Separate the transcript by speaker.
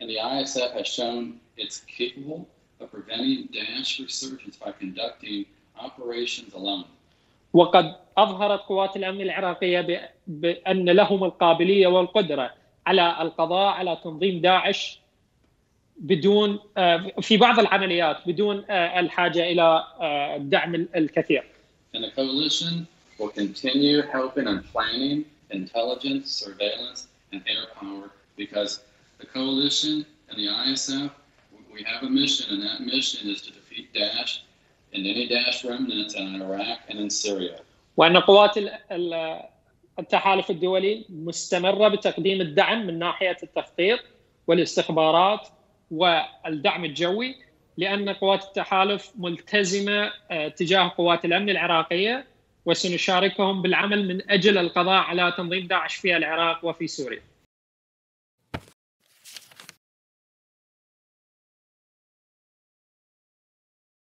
Speaker 1: and the ISF has shown it's capable of preventing Daesh resurgence by conducting operations alone.
Speaker 2: وقد اظهرت قوات الامن العراقيه بان لهم القابليه والقدره على القضاء على تنظيم داعش بدون في بعض العمليات بدون الحاجه الى الدعم الكثير.
Speaker 1: And the coalition will continue helping on planning, intelligence, surveillance, and air power because the coalition and the ISF, we have a mission, and that mission is to defeat Daesh and any Daesh remnants in Iraq and in Syria.
Speaker 2: وأن قوات التحالف الدولي مستمرة بتقديم الدعم من ناحية التخطيط والاستخبارات والدعم الجوي لأن قوات التحالف ملتزمة تجاه قوات الأمن العراقية وسنشاركهم بالعمل من أجل القضاء على تنظيم داعش في العراق وفي سوريا.